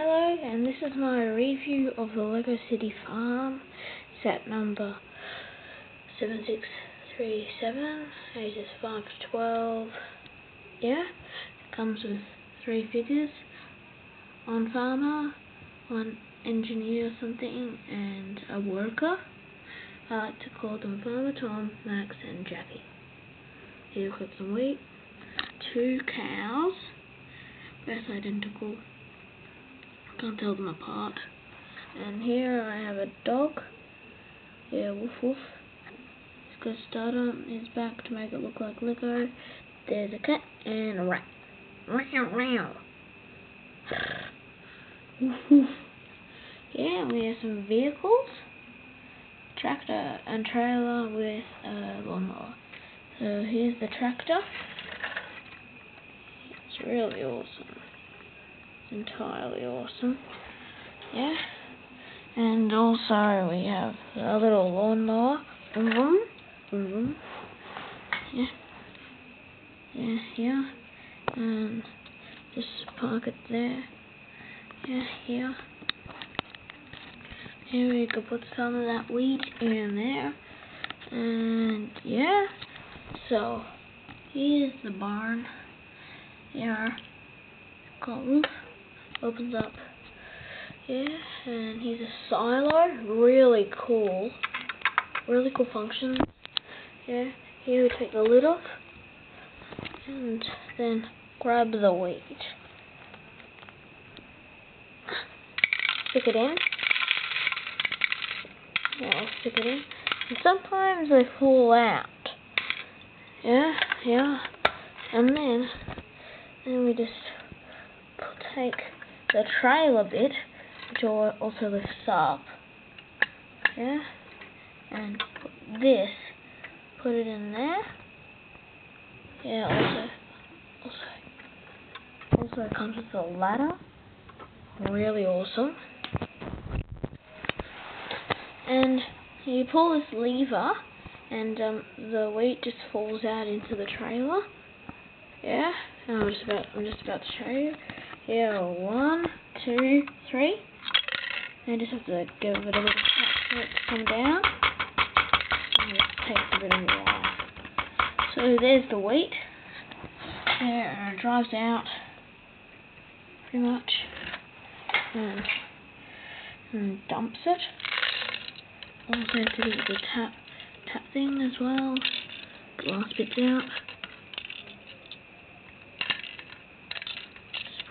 Hello, and this is my review of the Lego City Farm, set number 7637, ages 5 to 12. Yeah, it comes with three figures, one farmer, one engineer or something, and a worker. I like to call them Farmer Tom, Max, and Jackie. Here got some wheat, two cows, both identical can't tell them apart. And here I have a dog. Yeah, woof woof. He's got start on his back to make it look like Lego. There's a cat and a rat. Meow meow. woof woof. Yeah, we have some vehicles. Tractor and trailer with uh, a lawnmower. So here's the tractor. It's really awesome entirely awesome. Yeah. And also we have a little lawnmower. Vroom mm-hmm. vroom. Mm-hmm. Vroom Yeah. Yeah, yeah. And just park it there. Yeah, here. Here we could put some of that wheat in there. And yeah. So here's the barn. Got roof opens up. Yeah, and he's a silo. Really cool. Really cool functions. Yeah, here we take the lid off and then grab the weight. Stick it in. Yeah, I'll stick it in. And sometimes they fall out. Yeah, yeah. And then, then we just take the trailer bit, which also lifts up. Yeah, and put this, put it in there. Yeah, also, also, also comes with a ladder. Really awesome. And you pull this lever, and um, the weight just falls out into the trailer. Yeah, and I'm just about I'm just about to show you. Here, one, two, three. I just have to give it a little tap for it to come down. And it takes a bit of a while. So there's the weight. There, and it drives out pretty much. And, and dumps it. Also to get the tap tap thing as well. Glass bits out.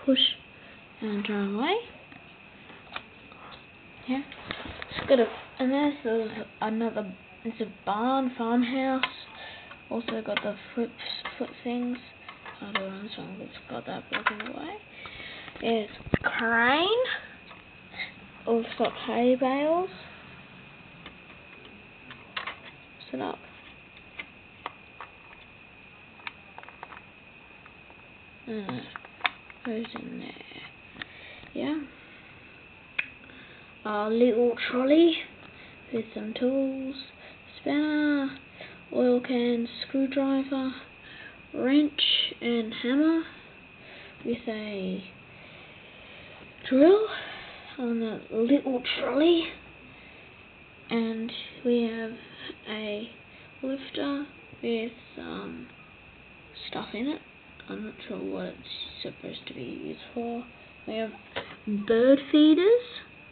Push and drive away. Yeah. It's got a and there's another it's a barn farmhouse. Also got the flip flip things. I don't know this one it's got that broken away. It's crane. Also got hay bales. Set up. Goes in there. Yeah. A little trolley with some tools, spanner, oil can, screwdriver, wrench and hammer with a drill on the little trolley and we have a lifter with some stuff in it I'm not sure what it's supposed to be used for. We have bird feeders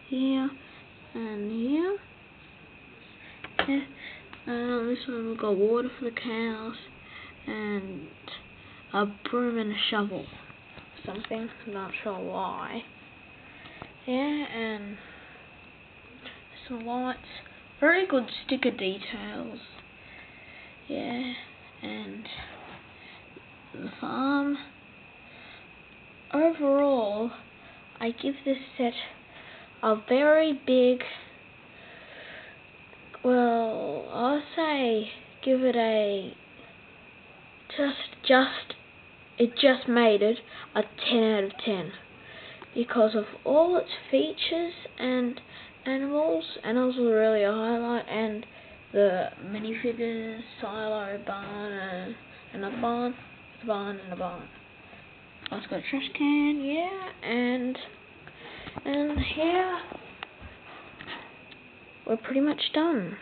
here and here. Yeah. On this one we've got water for the cows and a broom and a shovel. Something, I'm not sure why. Yeah, and some lights. Very good sticker details. Yeah, and farm. Overall, I give this set a very big, well, I'll say give it a just, just, it just made it a 10 out of 10 because of all its features and animals. Animals were really a highlight and the minifigures, silo, barn, and, and a barn barn and a barn. Also got a trash can, yeah, and And here we're pretty much done.